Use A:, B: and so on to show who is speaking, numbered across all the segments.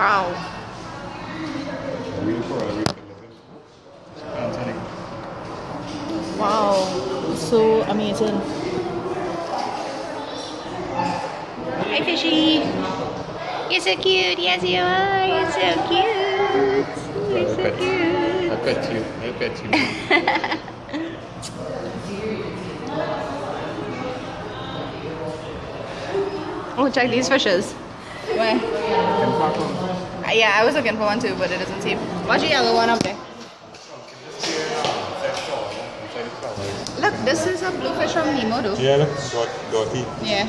A: Wow, Wow, so amazing. Hi, fishy. You're so cute. Yes, you are. You're so cute. You're so cute.
B: I bet you. I bet you.
A: Oh, check these fishes. Where? Uh, Yeah, I was looking for one too, but it doesn't seem. Watch the yellow one up there. Look, this is a bluefish from Nemo, though.
B: Yeah, look, got, got heat.
A: Yeah.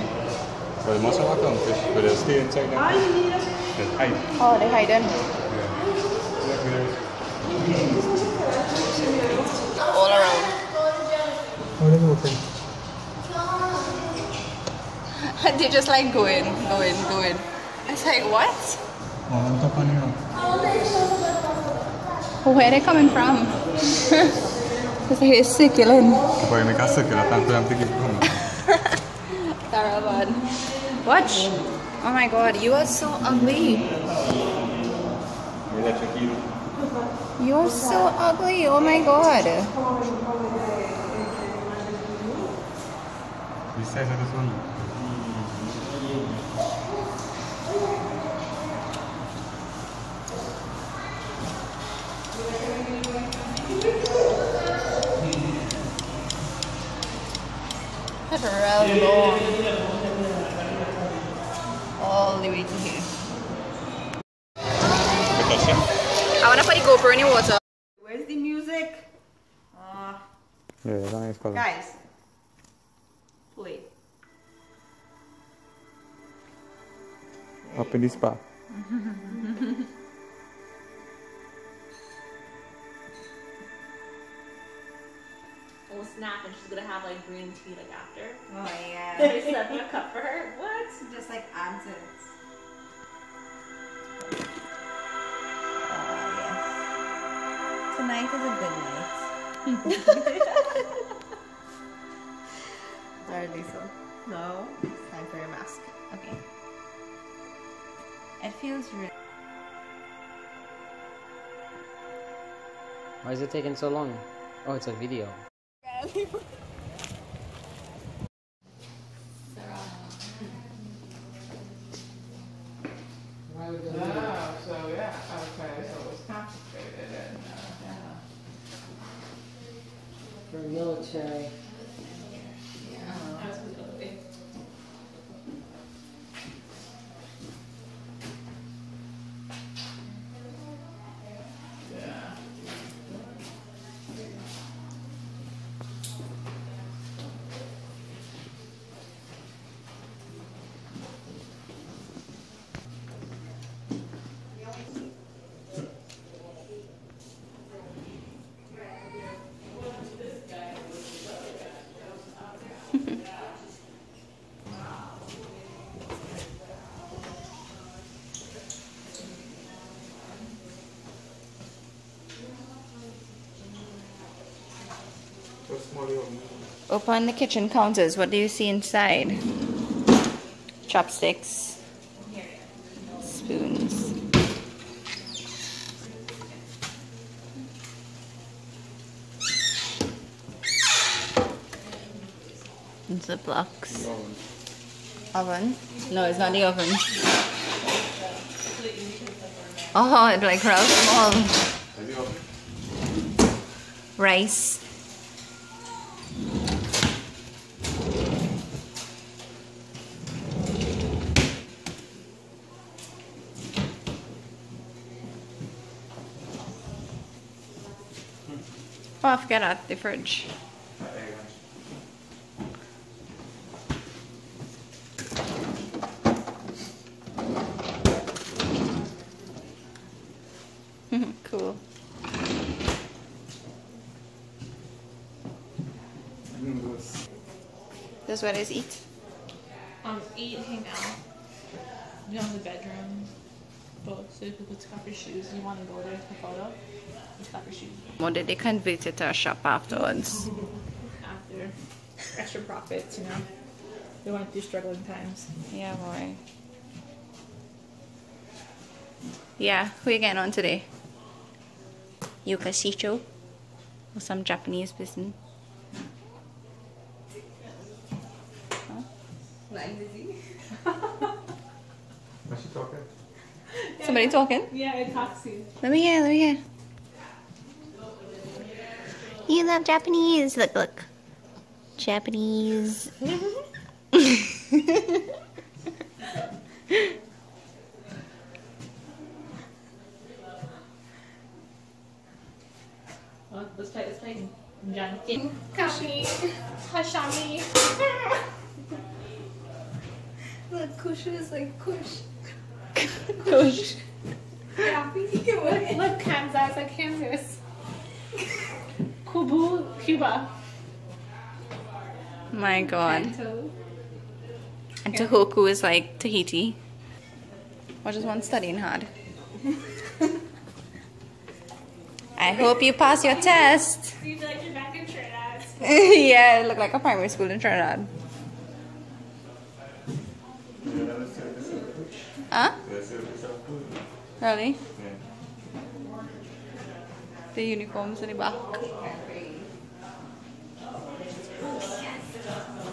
B: But it must have a fish, but they'll stay inside there. They'll hide.
A: Oh, they hiding.
B: Look, there's-
A: All around.
B: Oh, they're open.
A: they just like going, going, going. It's like, what?
B: Oh, on top of here.
A: Where are they coming from? It's like it's circling.
B: Poi mi cazzo che la tanto anche che
A: Watch. Oh my god, you are so ugly.
B: Mi lascia chi.
A: You're so ugly. Oh my god.
B: Mi stai da solo.
A: Wanna put the GoPro the water. Where's the music? Uh,
B: Yeah, that is cool.
A: guys. Play.
B: Up in the spa.
C: Oh snap! And she's gonna have like green tea like after.
A: Oh yeah.
C: They set a cup for her. What?
A: Just like answers. Yes. Tonight is a good night. Hardly so. No. Time for your mask. Okay. It feels real.
D: Why is it taking so long? Oh, it's a video.
E: Oh, so yeah, okay, so it was complicated and, uh, yeah.
D: For military.
E: Yeah.
A: Open the kitchen counters. What do you see inside? Chopsticks. Ziplocs. Oven? No, it's not the oven. Oh, it's like real small. Rice. Oh, I forgot the fridge. This is where they eat.
C: Um, eat, hang out. You know, the bedroom. Both. So if you could take off your shoes, you want to go there for a photo. You take off your shoes
A: Or did they convert it to a shop afterwards?
C: after. Extra profits, you know. They went through struggling times.
A: Yeah, boy. Yeah, who you getting on today? Yuka Shicho? Or some Japanese person?
B: What's she talking?
A: Somebody talking?
C: Yeah, it talks to you.
A: Let me hear, let me hear. You love Japanese. Look, look. Japanese.
C: Oh, let's play. Let's play. Junkin. Kami. Hashami.
A: Look, Kushu is like Kush.
C: Kush. Look, Kansai. Like Kansas. Kubu, Cuba.
A: My god.
C: Kanto.
A: And Tohoku is like Tahiti. What is one studying hard? I hope you pass your test.
C: You feel like you're back in Trinidad.
A: yeah, it looked like a primary school in Trinidad.
B: Yeah, that was service of food.
A: Huh?
B: Yeah, service of food.
A: Really?
B: Yeah.
A: The uniforms in the back.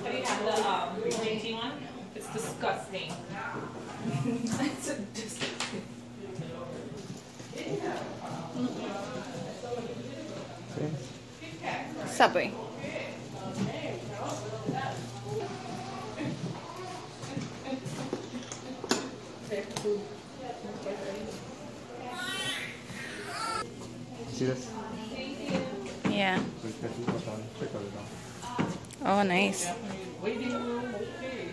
C: Have you had the um, green tea one? It's disgusting. it's disgusting.
A: Subway.
B: See this?
A: Yeah.
B: So it's got two buttons on. Check out it now.
A: Oh, nice.
C: Waiting room, okay.